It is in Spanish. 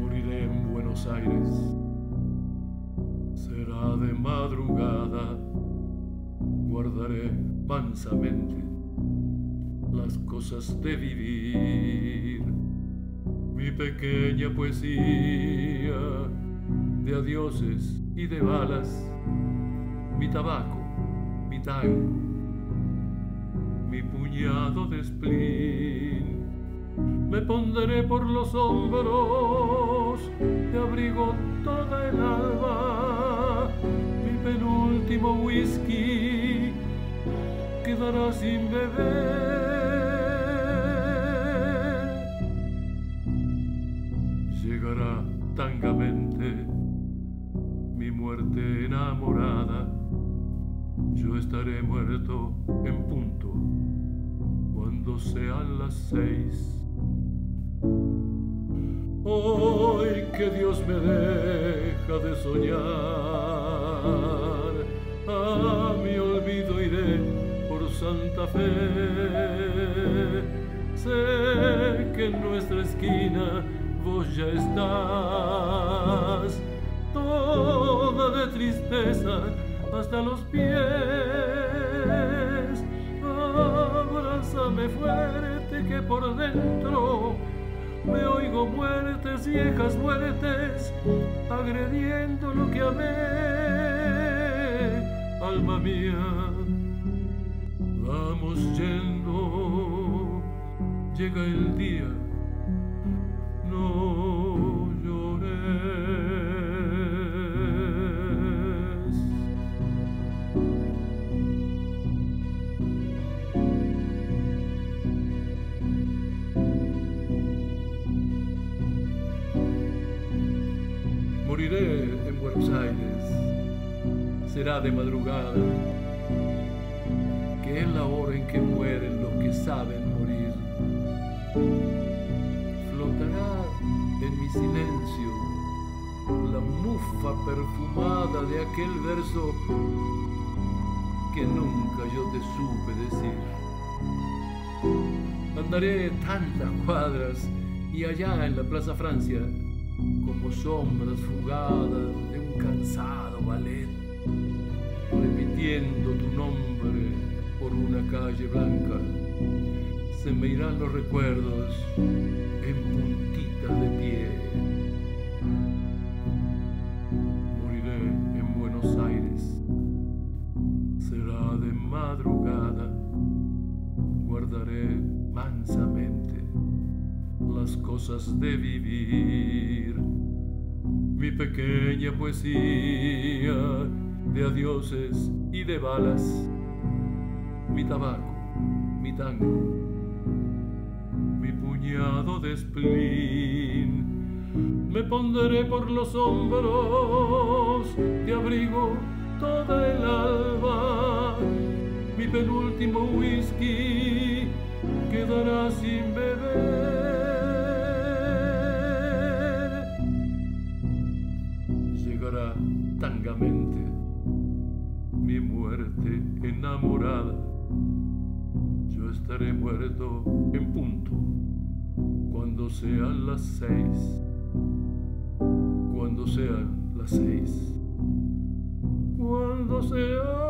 Moriré en Buenos Aires. Será de madrugada. Guardaré mansamente las cosas de vivir. Mi pequeña poesía de adioses y de balas. Mi tabaco, mi tango, mi puñado de spleen. Me pondré por los hombros, te abrigo toda el alba. Mi penúltimo whisky quedará sin beber. Llegará tangamente mi muerte enamorada. Yo estaré muerto sean las seis. Hoy que Dios me deja de soñar, a mi olvido iré por Santa Fe. Sé que en nuestra esquina vos ya estás, toda de tristeza hasta los pies. Me oigo muertes, viejas muertes, agrediendo lo que amé, alma mía. Vamos yendo, llega el día, será de madrugada, que es la hora en que mueren los que saben morir. Flotará en mi silencio la mufa perfumada de aquel verso que nunca yo te supe decir. Andaré tantas cuadras y allá en la Plaza Francia, como sombras fugadas de un cansado ballet, repitiendo tu nombre por una calle blanca, se me irán los recuerdos en puntitas de pie. Moriré en Buenos Aires, será de madrugada, guardaré mansamente las cosas de vivir. Mi pequeña poesía de adioses de balas, mi tabaco, mi tango, mi puñado de spleen. Me pondré por los hombros, te abrigo toda el alba, mi penúltimo whisky quedará sin beber. Llegará tangamente mi muerte enamorada. Yo estaré muerto en punto cuando sean las seis. Cuando sean las seis. Cuando sean